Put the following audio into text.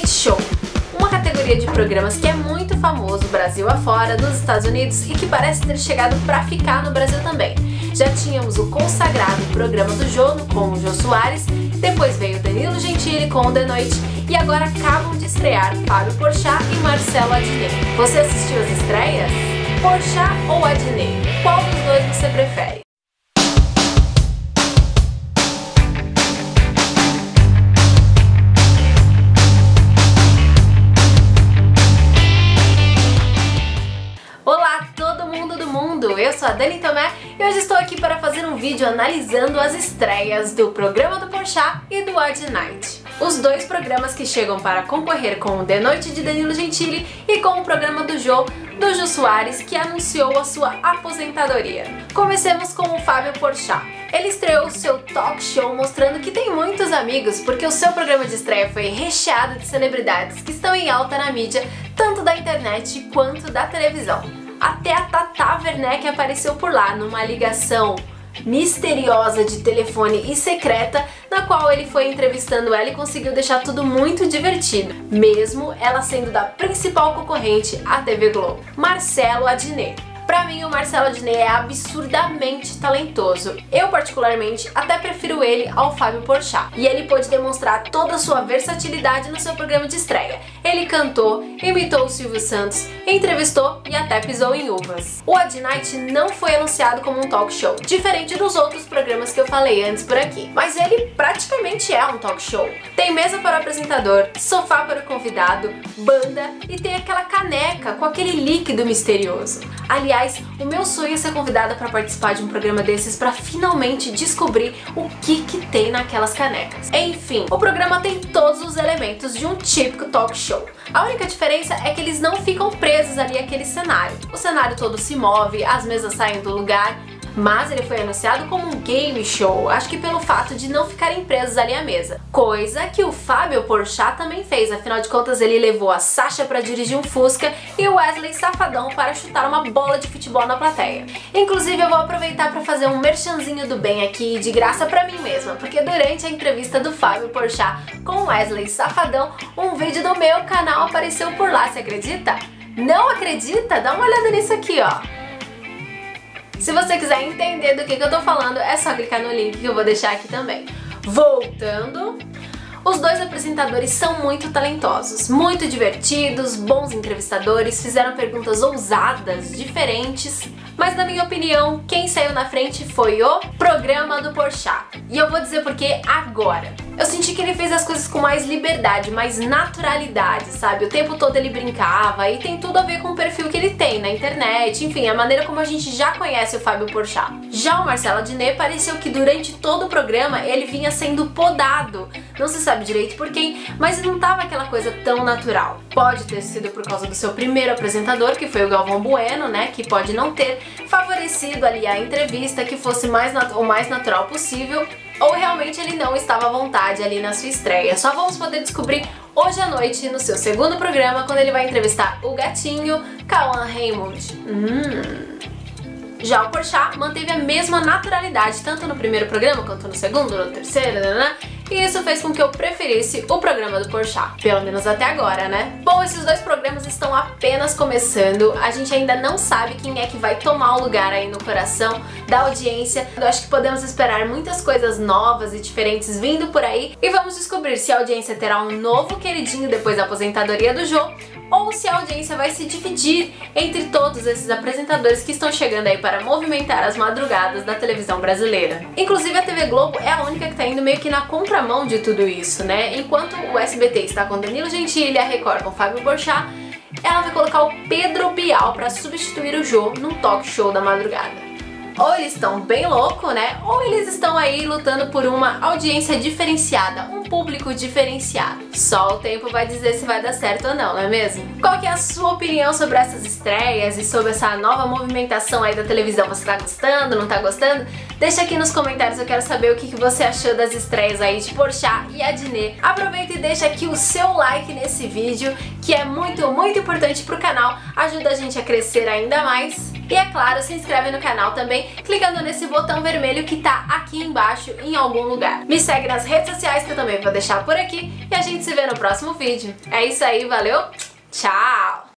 Late Show, uma categoria de programas que é muito famoso Brasil afora, nos Estados Unidos e que parece ter chegado para ficar no Brasil também. Já tínhamos o consagrado programa do Jô com o Jô Soares, depois veio Danilo Gentili com o The Noite e agora acabam de estrear Fábio Porchat e Marcelo Adnet. Você assistiu as estreias? Porchat ou Adnet? Qual dos dois você prefere? Sou a Dani Tomé e hoje estou aqui para fazer um vídeo analisando as estreias do programa do Porchat e do Odd Night. Os dois programas que chegam para concorrer com o The Noite de Danilo Gentili e com o programa do Jô, do Jô Soares, que anunciou a sua aposentadoria. Comecemos com o Fábio Porchat. Ele estreou seu talk show mostrando que tem muitos amigos, porque o seu programa de estreia foi recheado de celebridades que estão em alta na mídia, tanto da internet quanto da televisão. Até a Tata Werneck apareceu por lá numa ligação misteriosa de telefone e secreta, na qual ele foi entrevistando ela e conseguiu deixar tudo muito divertido, mesmo ela sendo da principal concorrente, a TV Globo. Marcelo Adnet. Pra mim, o Marcelo Adnet é absurdamente talentoso. Eu, particularmente, até prefiro ele ao Fábio Porchat. E ele pôde demonstrar toda a sua versatilidade no seu programa de estreia. Ele cantou, imitou o Silvio Santos, entrevistou e até pisou em uvas. O Ad Night não foi anunciado como um talk show, diferente dos outros programas que eu falei antes por aqui. Mas ele praticamente é um talk show. Tem mesa para o apresentador, sofá para o convidado, banda e tem aquela caneca com aquele líquido misterioso. Aliás, o meu sonho é ser convidada para participar de um programa desses para finalmente descobrir o que que tem naquelas canecas. Enfim, o programa tem todos os elementos de um típico talk show. A única diferença é que eles não ficam presos ali àquele cenário. O cenário todo se move, as mesas saem do lugar mas ele foi anunciado como um game show, acho que pelo fato de não ficarem presos ali à mesa. Coisa que o Fábio Porchat também fez, afinal de contas ele levou a Sasha para dirigir um Fusca e o Wesley Safadão para chutar uma bola de futebol na plateia. Inclusive eu vou aproveitar para fazer um merchanzinho do bem aqui de graça para mim mesma, porque durante a entrevista do Fábio Porchat com Wesley Safadão, um vídeo do meu canal apareceu por lá, você acredita? Não acredita? Dá uma olhada nisso aqui, ó. Se você quiser entender do que, que eu tô falando, é só clicar no link que eu vou deixar aqui também. Voltando, os dois apresentadores são muito talentosos, muito divertidos, bons entrevistadores, fizeram perguntas ousadas, diferentes, mas na minha opinião, quem saiu na frente foi o programa do Porchat. E eu vou dizer porque agora. Eu senti que ele fez as coisas com mais liberdade, mais naturalidade, sabe? O tempo todo ele brincava e tem tudo a ver com o perfil que ele tem na internet, enfim, a maneira como a gente já conhece o Fábio Porchat. Já o Marcelo Adnet pareceu que durante todo o programa ele vinha sendo podado. Não se sabe direito por quem, mas não tava aquela coisa tão natural. Pode ter sido por causa do seu primeiro apresentador, que foi o Galvão Bueno, né? Que pode não ter favorecido ali a entrevista que fosse mais o mais natural possível ou realmente ele não estava à vontade ali na sua estreia. Só vamos poder descobrir hoje à noite no seu segundo programa, quando ele vai entrevistar o gatinho Cauan Raymond. Hum. Já o Porchat manteve a mesma naturalidade tanto no primeiro programa quanto no segundo, no terceiro, né? E isso fez com que eu preferisse o programa do Porchat, pelo menos até agora, né? Bom, esses dois programas estão apenas começando, a gente ainda não sabe quem é que vai tomar o lugar aí no coração da audiência. Eu acho que podemos esperar muitas coisas novas e diferentes vindo por aí e vamos descobrir se a audiência terá um novo queridinho depois da aposentadoria do Jô ou se a audiência vai se dividir entre todos esses apresentadores que estão chegando aí para movimentar as madrugadas da televisão brasileira. Inclusive a TV Globo é a única que está indo meio que na contramão de tudo isso, né? Enquanto o SBT está com Danilo Gentili, a Record com Fábio Porchat, ela vai colocar o Pedro Bial para substituir o Jô num talk show da madrugada ou eles estão bem loucos, né? Ou eles estão aí lutando por uma audiência diferenciada, um público diferenciado. Só o tempo vai dizer se vai dar certo ou não, não é mesmo? Qual que é a sua opinião sobre essas estreias e sobre essa nova movimentação aí da televisão? Você tá gostando, não tá gostando? Deixa aqui nos comentários, eu quero saber o que, que você achou das estreias aí de Porchat e Adnet. Aproveita e deixa aqui o seu like nesse vídeo, que é muito, muito importante pro canal, ajuda a gente a crescer ainda mais. E é claro, se inscreve no canal também, clicando nesse botão vermelho que tá aqui embaixo em algum lugar. Me segue nas redes sociais que eu também vou deixar por aqui e a gente se vê no próximo vídeo. É isso aí, valeu? Tchau!